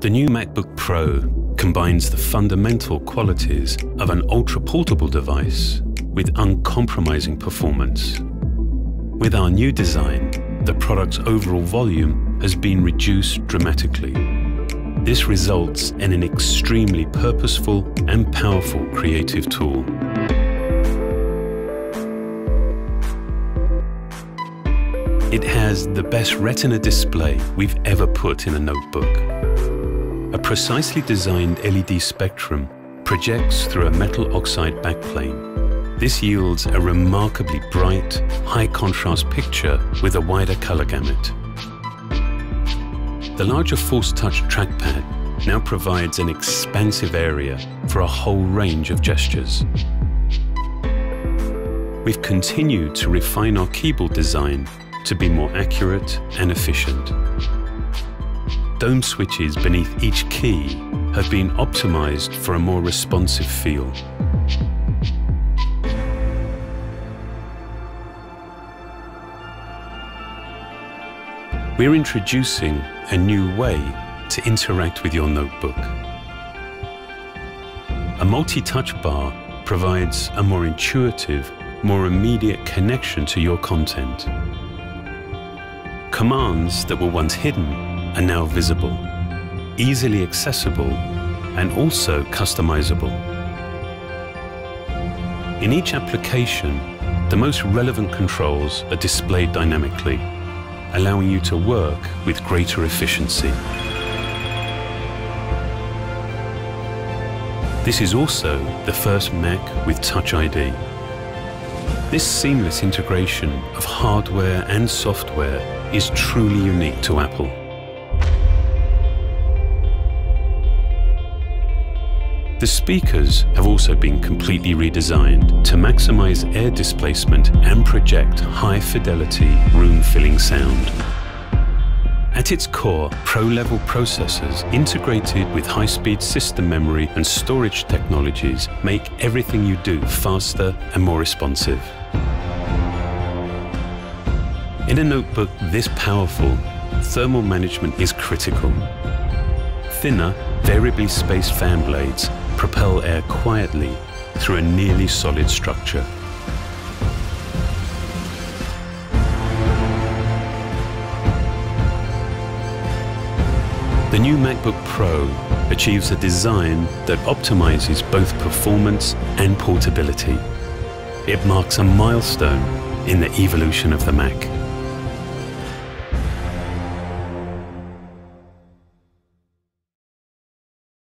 The new MacBook Pro combines the fundamental qualities of an ultra-portable device with uncompromising performance. With our new design, the product's overall volume has been reduced dramatically. This results in an extremely purposeful and powerful creative tool. It has the best Retina display we've ever put in a notebook. Precisely designed LED spectrum projects through a metal oxide backplane. This yields a remarkably bright, high-contrast picture with a wider color gamut. The larger Force Touch trackpad now provides an expansive area for a whole range of gestures. We've continued to refine our keyboard design to be more accurate and efficient dome switches beneath each key have been optimized for a more responsive feel. We're introducing a new way to interact with your notebook. A multi-touch bar provides a more intuitive, more immediate connection to your content. Commands that were once hidden are now visible, easily accessible, and also customizable. In each application, the most relevant controls are displayed dynamically, allowing you to work with greater efficiency. This is also the first Mac with Touch ID. This seamless integration of hardware and software is truly unique to Apple. The speakers have also been completely redesigned to maximize air displacement and project high-fidelity, room-filling sound. At its core, pro-level processors integrated with high-speed system memory and storage technologies make everything you do faster and more responsive. In a notebook this powerful, thermal management is critical. Thinner, variably spaced fan blades propel air quietly through a nearly solid structure. The new MacBook Pro achieves a design that optimizes both performance and portability. It marks a milestone in the evolution of the Mac.